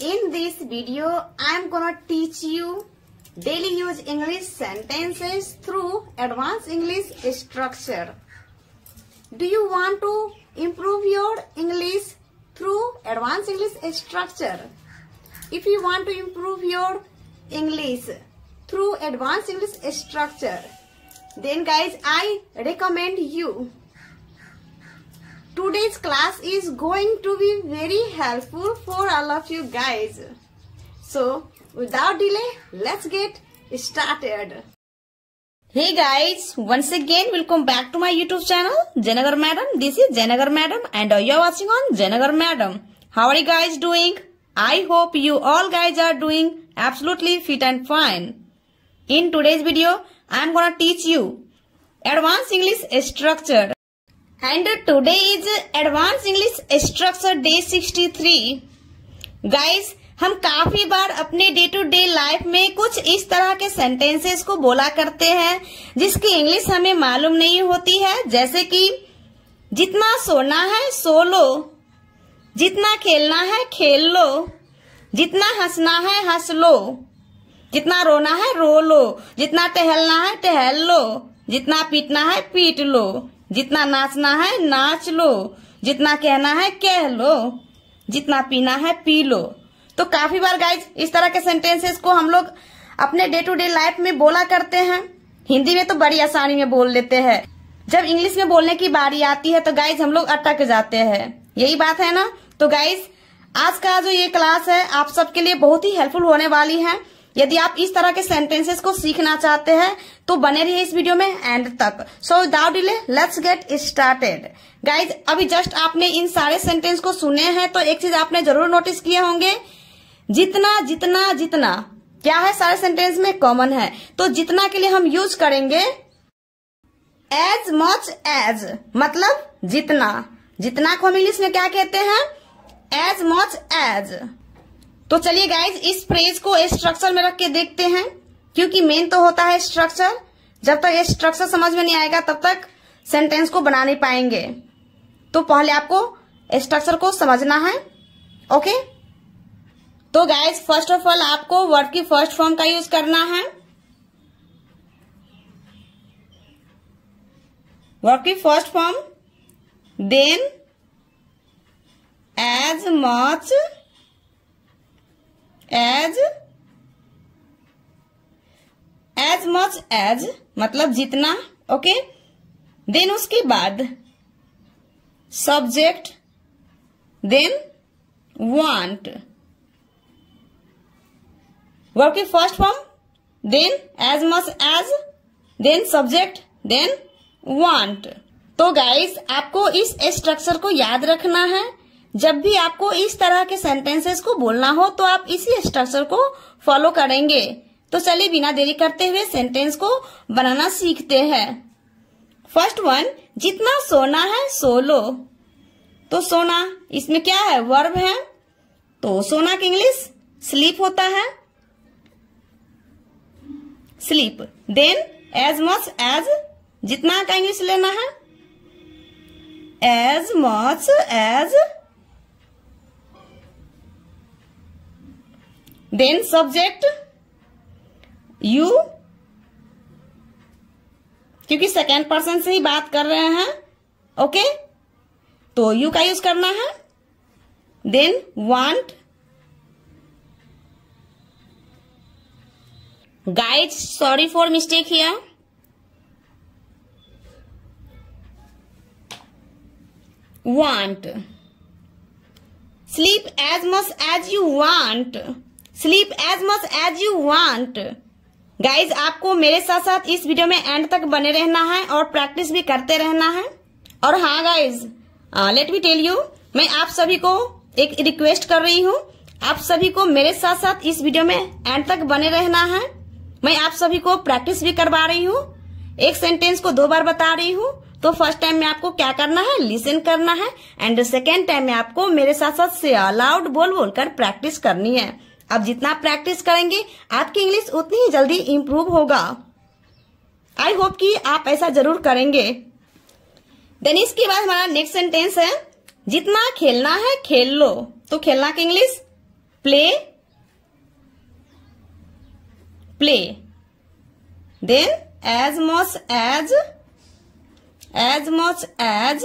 In this video, I am gonna teach you daily use English sentences through advanced English structure. Do you want to improve your English through advanced English structure? If you want to improve your English through advanced English structure, then guys, I recommend you today's class is going to be very helpful for all of you guys. So, without delay, let's get started. Hey guys, once again welcome back to my YouTube channel, Janagar Madam. This is Janagar Madam and you're watching on Janagar Madam. How are you guys doing? I hope you all guys are doing absolutely fit and fine. In today's video, I'm gonna teach you advanced English structure. And today is Advanced English Structure Day 63. Guys, हम काफ़ी बार अपने day to day life में कुछ इस तरह के sentences को बोला करते हैं जिसकी इंग्लिश हमें मालूम नहीं होती है। जैसे कि जितना सोना है सो लो। जितना खेलना है खेल लो। जितना हंसना है हंस लो। जितना रोना है रो लो। जितना टहलना है टहल लो। जितना पीटना है पीट लो। जितना नाचना है, नाच लो। जितना कहना है, कह लो। जितना पीना है, पी लो। तो काफ़ी बार गाइज़ इस तरह के सेंटेंसेस को हम लोग अपने डे टू डे लाइफ में बोला करते हैं। हिंदी में तो बड़ी आसानी में बोल लेते हैं। जब इंग्लिश में बोलने की बारी आती है तो गाइज़ हम लोग अटक जाते हैं। यही बात है ना? तो गाइज़ आज का जो ये क्लास है, आप सबके लिए बहुत ही हेल्पफुल होने वाली है। यदि आप इस तरह के सेंटेंसेस को सीखना चाहते हैं तो बने रहिए इस वीडियो में एंड तक। So without delay let's get started guys अभी जस्ट आपने इन सारे सेंटेंस को सुने हैं तो एक चीज़ आपने ज़रूर नोटिस किए होंगे। जितना जितना जितना, क्या है सारे सेंटेंस में? कॉमन है। तो जितना के लिए हम यूज़ करेंगे एज मच एज मतलब जितना। जितना को हम इंग्लिश में क्या कहते हैं? एज मच एज तो चलिए गाइज़ इस फ्रेज को स्ट्रक्चर में रख के देखते हैं, क्योंकि मेन तो होता है स्ट्रक्चर जब तक ये स्ट्रक्चर समझ में नहीं आएगा, तब तक सेंटेंस को बना नहीं पाएँगे। तो पहले आपको स्ट्रक्चर को समझना है ओके तो गाइज़ फ़र्स्ट ऑफ़ ऑल आपको वर्ड की फ़र्स्ट फॉर्म का यूज़ करना है। वर्ड की first form then as much as as much as मतलब जितना ओके देन उसके बाद सब्जेक्ट देन वांट वर्क की first form then as much as then subject then want तो गाइस आपको इस स्ट्रक्चर को याद रखना है। जब भी आपको इस तरह के सेंटेंसेस को बोलना हो तो आप इसी स्ट्रक्चर को फॉलो करेंगे। तो चलिए बिना देरी करते हुए सेंटेंस को बनाना सीखते हैं। फ़र्स्ट वन जितना सोना है, सो लो। तो सोना, इसमें क्या है? वर्ब है। तो सोना की इंग्लिश स्लीप होता है। Sleep then as much as जितना का इंग्लिश लेना है। As much as then subject you क्योंकि सेकेंड पर्सन से ही बात कर रहे हैं ओके तो यू का यूज़ करना है। Then want guys sorry for mistake here want, sleep as much as you want. Sleep as much as you want. Guys आपको मेरे साथ साथ इस वीडियो में एंड तक बने रहना है और प्रैक्टिस भी करते रहना है। और हाँ guys let me tell you मैं आप सभी को एक रिक्वेस्ट कर रही हूँ। आप सभी को मेरे साथ साथ इस वीडियो में एंड तक बने रहना है। मैं आप सभी को प्रैक्टिस भी करवा रही हूँ। एक सेंटेंस को दो बार बता रही हूँ। तो फ़र्स्ट टाइम में आपको क्या करना है? लिसन करना है। एंड सेकेंड टाइम में आपको मेरे साथ साथ से अलाउड बोल बोल कर प्रैक्टिस करनी है। अब जितना प्रैक्टिस करेंगे, आपकी इंग्लिश उतनी ही जल्दी इम्प्रूव होगा। आई होप कि आप ऐसा ज़रूर करेंगे। देन इसके बाद हमारा नेक्स्ट सेंटेंस है। जितना खेलना है, खेल लो। तो खेलना की English play play then as much as as much as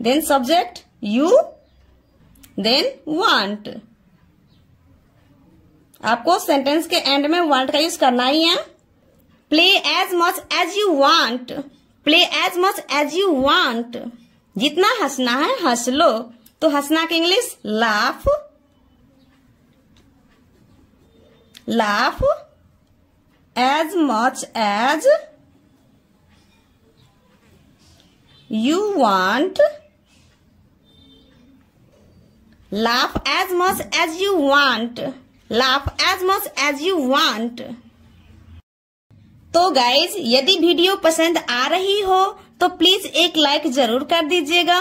then subject you then want आपको सेंटेंस के एंड में वांट का यूज़ करना ही है। Play as much as you want play as much as you want जितना हंसना है, हंस लो। तो हंसना की English laugh laugh as much as you want laugh as much as you want laugh as much as you want तो guys यदि वीडियो पसंद आ रही हो तो प्लीज़ एक लाइक ज़रूर कर दीजिएगा।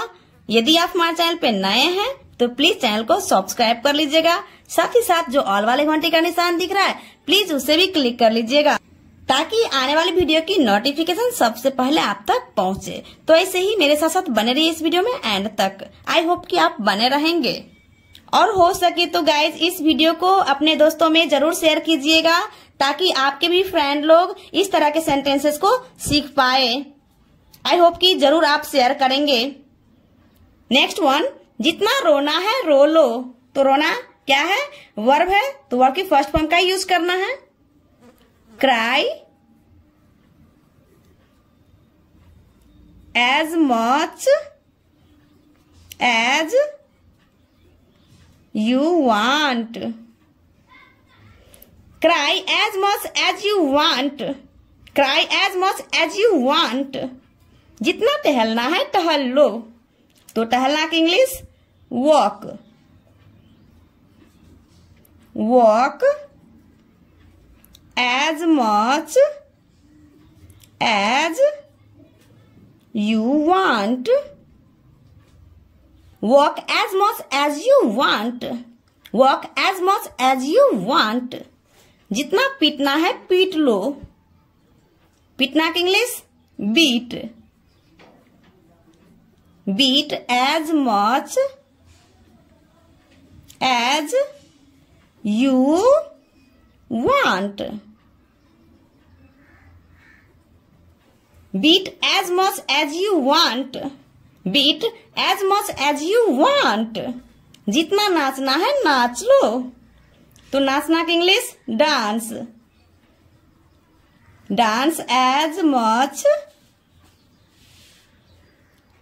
यदि आप हमारे चैनल पे नए हैं तो प्लीज़ चैनल को सब्सक्राइब कर लीजिएगा। साथ ही साथ जो ऑल वाले घंटे का निशान दिख रहा है प्लीज़ उसे भी क्लिक कर लीजिएगा, ताकि आने वाली वीडियो की नोटिफिकेशन सबसे पहले आप तक पहुँचे। तो ऐसे ही मेरे साथ साथ बने रहिए इस वीडियो में एंड तक। आई होप कि आप बने रहेंगे। और हो सके तो गाइज़ इस वीडियो को अपने दोस्तों में ज़रूर शेयर कीजिएगा, ताकि आपके भी फ्रेंड लोग इस तरह के सेंटेंसेस को सीख पाए। आई होप कि ज़रूर आप शेयर करेंगे। नेक्स्ट वन जितना रोना है, रो लो। तो रोना क्या है? वर्ब है तो वर्ब की फ़र्स्ट फॉर्म का यूज़ करना है। Cry as much as you want. Cry as much as you want. Cry as much as you want. जितना टहलना है टहल लो तो टहलना की English walk walk as much as you want Walk as much as you want. Walk as much as you want. जितना पीटना है, पीट लो। पीटना की English? Beat beat as much as you want beat as much as you want beat as much as you want जितना नाचना है, नाच लो। तो नाचना की English dance dance as much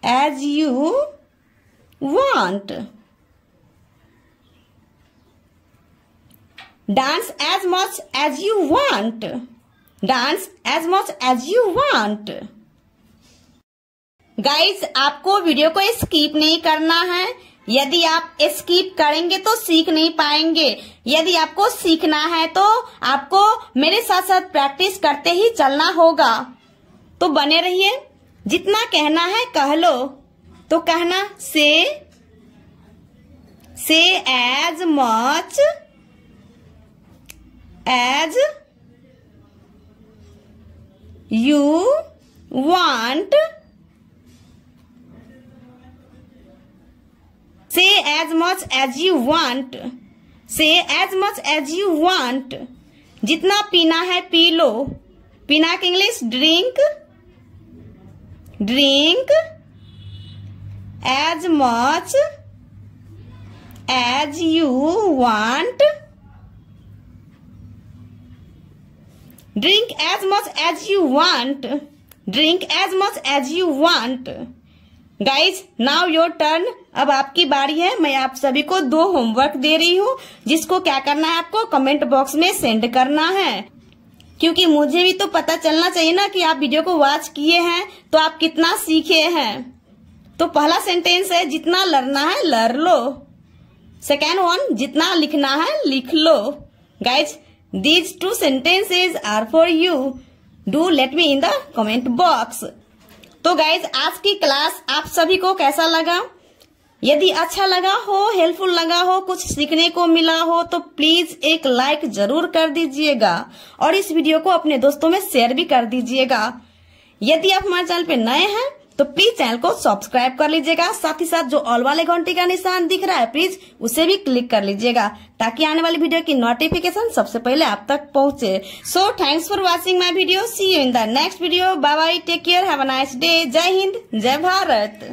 as you want dance as much as you want dance as much as you want guys आपको video को स्कीप नहीं करना है। यदि आप स्कीप करेंगे तो सीख नहीं पाएँगे। यदि आपको सीखना है तो आपको मेरे साथ साथ प्रैक्टिस करते ही चलना होगा। तो बने रहिए। जितना कहना है कह लो। तो कहना, say say as much as you want say as much as you want. Say as much as you want. जितना पीना है पी लो। पीना की English drink drink as much as you want drink as much as you want drink as much as you want guys now your turn अब आपकी बारी है। मैं आप सभी को दो होमवर्क दे रही हूँ, जिसको क्या करना है आपको कमेंट बॉक्स में सेंड करना है। क्योंकि मुझे भी तो पता चलना चाहिए ना कि आप वीडियो को वॉच किए हैं तो आप कितना सीखे हैं। तो पहला सेंटेंस है, जितना लड़ना है, लड़ लो। सेकेंड वन जितना लिखना है, लिख लो। Guys these two sentences are for you do let me in the comment box तो गाइज़ आज की क्लास आप सभी को कैसा लगा? यदि अच्छा लगा हो हेल्पफुल लगा हो, कुछ सीखने को मिला हो तो प्लीज़ एक लाइक ज़रूर कर दीजिएगा और इस वीडियो को अपने दोस्तों में शेयर भी कर दीजिएगा। यदि आप हमारे चैनल पे नए हैं तो प्लीज़ चैनल को सब्सक्राइब कर लीजिएगा। साथ ही साथ जो ऑल वाले घंटे का निशान दिख रहा है प्लीज़ उसे भी क्लिक कर लीजिएगा ताकि आने वाली वीडियो की नोटिफिकेशन सबसे पहले आप तक पहुँचे। So thanks for watching my video see you in the next video bye bye take care have a nice day Jai Hind Jai Bharat